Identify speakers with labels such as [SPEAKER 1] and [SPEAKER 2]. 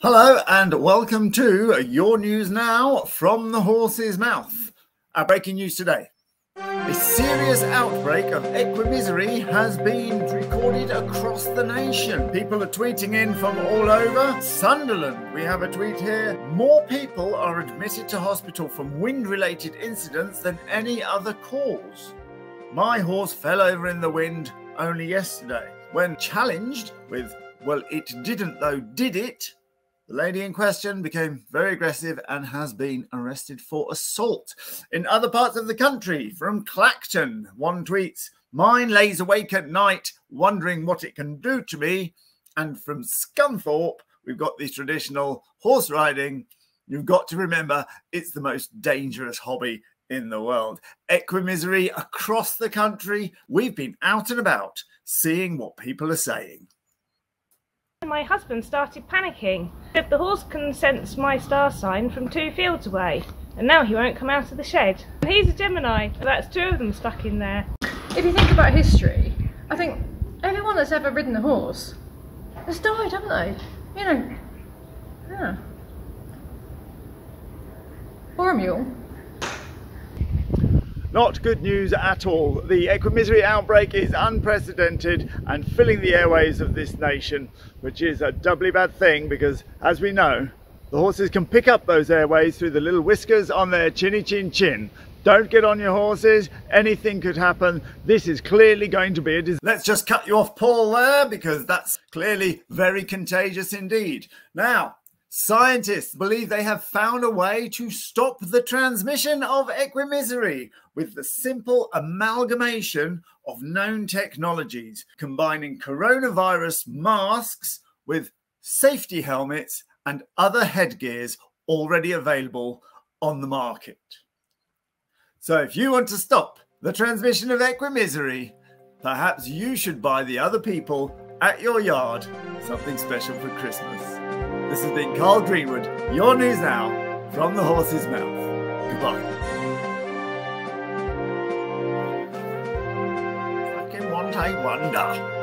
[SPEAKER 1] Hello and welcome to your news now from the horse's mouth. Our breaking news today. A serious outbreak of equimisery has been recorded across the nation. People are tweeting in from all over. Sunderland, we have a tweet here. More people are admitted to hospital from wind related incidents than any other cause. My horse fell over in the wind only yesterday. When challenged with, well, it didn't though, did it? The lady in question became very aggressive and has been arrested for assault. In other parts of the country, from Clacton, one tweets, Mine lays awake at night wondering what it can do to me. And from Scunthorpe, we've got the traditional horse riding. You've got to remember it's the most dangerous hobby in the world. Equimisery across the country. We've been out and about seeing what people are saying.
[SPEAKER 2] My husband started panicking. If the horse can sense my star sign from two fields away, and now he won't come out of the shed. He's a Gemini, that's two of them stuck in there.
[SPEAKER 3] If you think about history, I think everyone that's ever ridden a horse has died, haven't they? You know, yeah. Or a mule.
[SPEAKER 1] Not good news at all. The equimisery outbreak is unprecedented and filling the airways of this nation, which is a doubly bad thing because, as we know, the horses can pick up those airways through the little whiskers on their chinny chin chin. Don't get on your horses, anything could happen. This is clearly going to be a disaster. Let's just cut you off, Paul, there, because that's clearly very contagious indeed. Now, Scientists believe they have found a way to stop the transmission of equimisery with the simple amalgamation of known technologies, combining coronavirus masks with safety helmets and other headgears already available on the market. So if you want to stop the transmission of equimisery, perhaps you should buy the other people at your yard something special for Christmas. This has been Karl Greenwood, your news now from the horse's mouth. Goodbye. Fucking one take wonder.